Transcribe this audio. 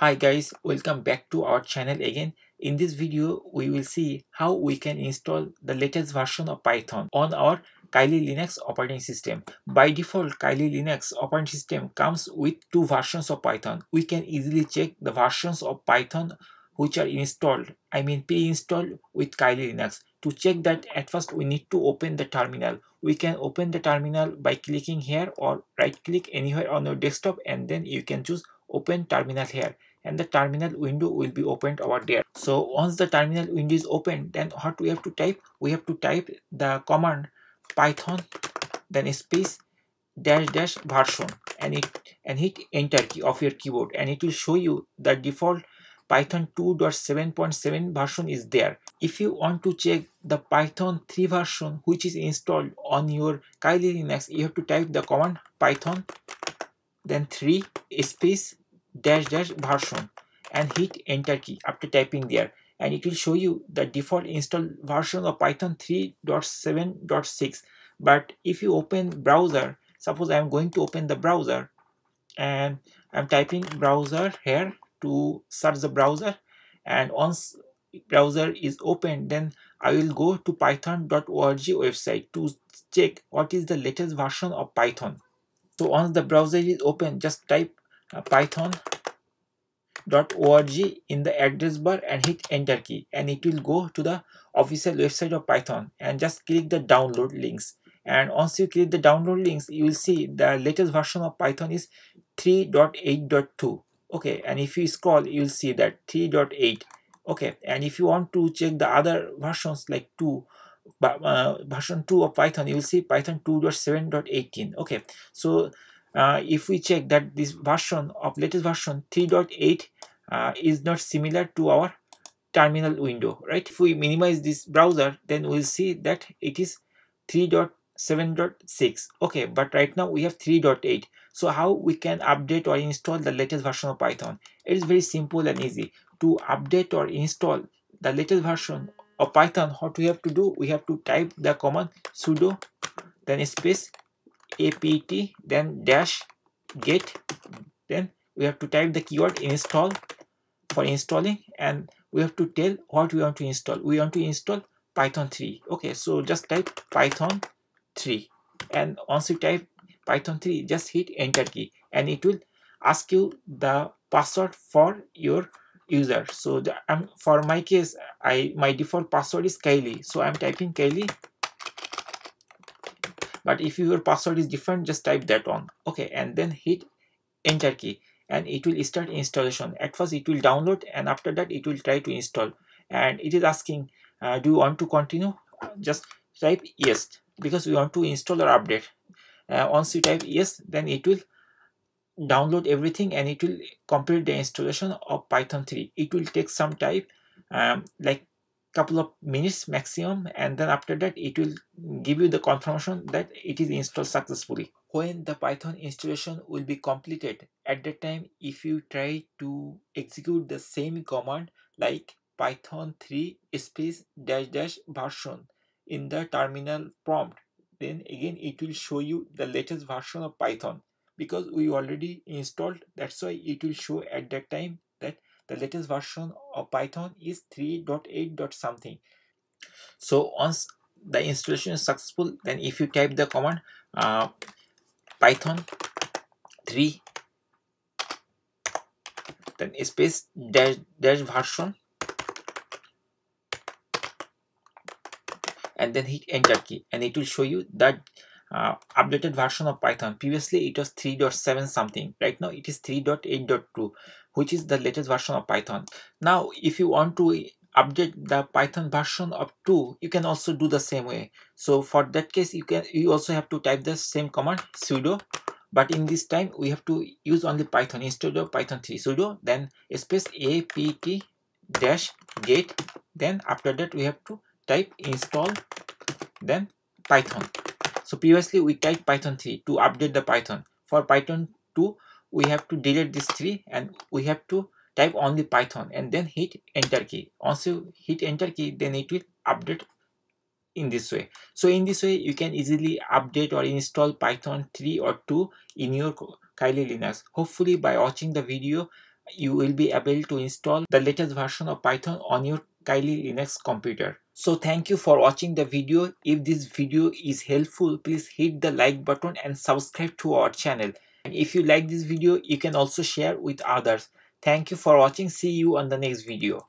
Hi guys, welcome back to our channel again. In this video, we will see how we can install the latest version of Python on our Kali Linux operating system. By default, Kali Linux operating system comes with two versions of Python. We can easily check the versions of Python which are installed, I mean pre-installed with Kali Linux. To check that at first we need to open the terminal. We can open the terminal by clicking here or right click anywhere on your desktop and then you can choose open terminal here and the terminal window will be opened over there. So once the terminal window is open then what we have to type? We have to type the command python then space dash dash version and it and hit enter key of your keyboard and it will show you the default python 2.7.7 version is there if you want to check the python 3 version which is installed on your kali linux you have to type the command python then 3 space dash dash version and hit enter key after typing there. And it will show you the default install version of python 3.7.6 but if you open browser suppose i am going to open the browser and i'm typing browser here to search the browser. And once browser is open then I will go to python.org website to check what is the latest version of Python. So once the browser is open just type uh, python.org in the address bar and hit enter key and it will go to the official website of Python. And just click the download links. And once you click the download links you will see the latest version of Python is 3.8.2 okay and if you scroll you'll see that 3.8 okay and if you want to check the other versions like 2 uh, version 2 of python you will see python 2.7.18 okay so uh, if we check that this version of latest version 3.8 uh, is not similar to our terminal window right? If we minimize this browser then we'll see that it is 3.7.6 okay but right now we have 3.8 so how we can update or install the latest version of python? It is very simple and easy. To update or install the latest version of python what we have to do we have to type the command sudo then space apt then dash get then we have to type the keyword install for installing and we have to tell what we want to install. We want to install python 3 okay so just type python 3 and once you type python 3 just hit enter key and it will ask you the password for your user. So the, um, for my case i my default password is Kali so i'm typing Kali but if your password is different just type that one okay and then hit enter key and it will start installation. At first it will download and after that it will try to install. And it is asking uh, do you want to continue? Just type yes because we want to install or update. Uh, once you type yes then it will download everything and it will complete the installation of python 3 it will take some time um, like couple of minutes maximum and then after that it will give you the confirmation that it is installed successfully. When the python installation will be completed at that time if you try to execute the same command like python 3 space dash dash version in the terminal prompt then again it will show you the latest version of python. Because we already installed that's why it will show at that time the latest version of python is 3.8 dot something. So once the installation is successful then if you type the command uh, python 3 then space dash dash version and then hit enter key and it will show you that uh, updated version of python. Previously it was 3.7 something. Right now it is 3.8.2 which is the latest version of python. Now if you want to update the python version of 2 you can also do the same way. So for that case you can you also have to type the same command sudo but in this time we have to use only python instead of python 3 sudo then space apt dash get then after that we have to type install then python so previously we typed python 3 to update the python. For python 2 we have to delete this 3 and we have to type only python and then hit enter key. Once you hit enter key then it will update in this way. So in this way you can easily update or install python 3 or 2 in your kali linux. Hopefully by watching the video you will be able to install the latest version of Python on your Kali Linux computer. So thank you for watching the video. If this video is helpful, please hit the like button and subscribe to our channel. And if you like this video, you can also share with others. Thank you for watching. See you on the next video.